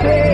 say.